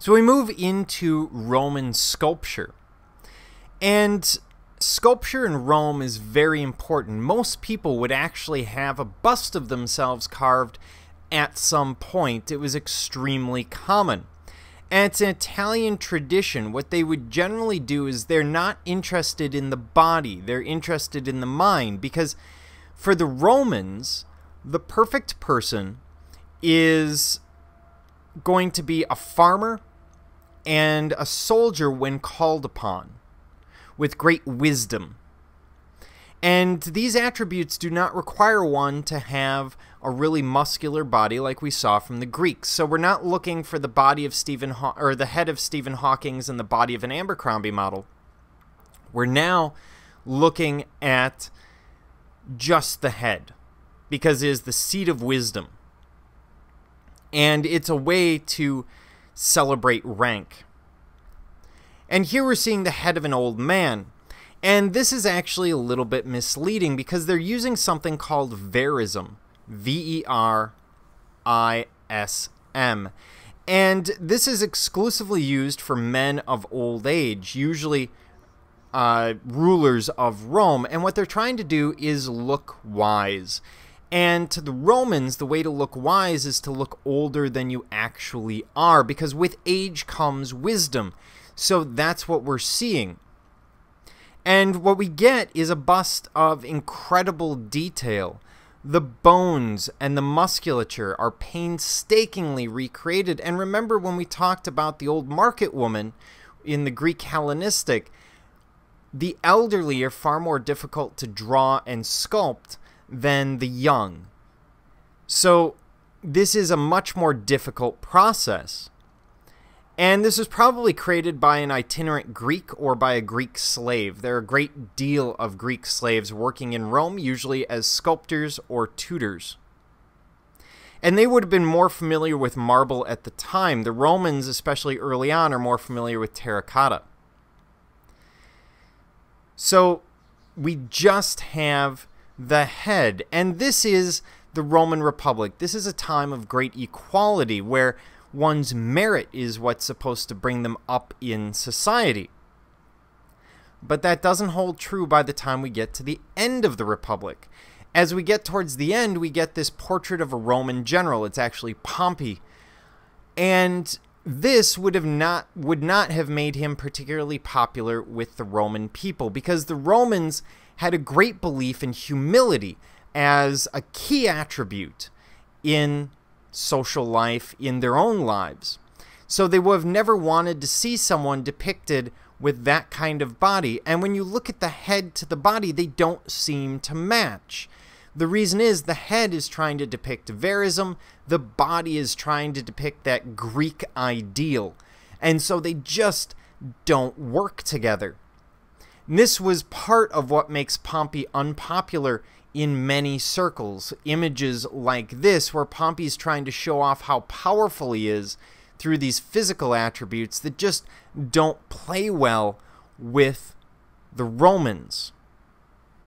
So we move into Roman sculpture. And sculpture in Rome is very important. Most people would actually have a bust of themselves carved at some point. It was extremely common. And it's an Italian tradition. What they would generally do is they're not interested in the body, they're interested in the mind. Because for the Romans, the perfect person is going to be a farmer and a soldier when called upon, with great wisdom. And these attributes do not require one to have a really muscular body like we saw from the Greeks. So we're not looking for the body of Stephen Haw- or the head of Stephen Hawking's and the body of an Abercrombie model. We're now looking at just the head because it is the seat of wisdom. And it's a way to celebrate rank. And here we're seeing the head of an old man. And this is actually a little bit misleading because they're using something called verism. V E R I S M. And this is exclusively used for men of old age, usually uh, rulers of Rome. And what they're trying to do is look wise. And to the Romans, the way to look wise is to look older than you actually are, because with age comes wisdom. So that's what we're seeing. And what we get is a bust of incredible detail. The bones and the musculature are painstakingly recreated. And remember when we talked about the old market woman in the Greek Hellenistic, the elderly are far more difficult to draw and sculpt than the young. So this is a much more difficult process. And this was probably created by an itinerant Greek or by a Greek slave. There are a great deal of Greek slaves working in Rome, usually as sculptors or tutors. And they would have been more familiar with marble at the time. The Romans, especially early on, are more familiar with terracotta. So we just have the head. And this is the Roman Republic. This is a time of great equality where one's merit is what's supposed to bring them up in society. But that doesn't hold true by the time we get to the end of the Republic. As we get towards the end, we get this portrait of a Roman general. It's actually Pompey. And this would have not would not have made him particularly popular with the Roman people because the Romans had a great belief in humility as a key attribute in social life in their own lives. So they would have never wanted to see someone depicted with that kind of body. And when you look at the head to the body, they don't seem to match. The reason is the head is trying to depict verism, the body is trying to depict that Greek ideal. And so they just don't work together. And this was part of what makes Pompey unpopular in many circles. Images like this, where Pompey's trying to show off how powerful he is through these physical attributes that just don't play well with the Romans.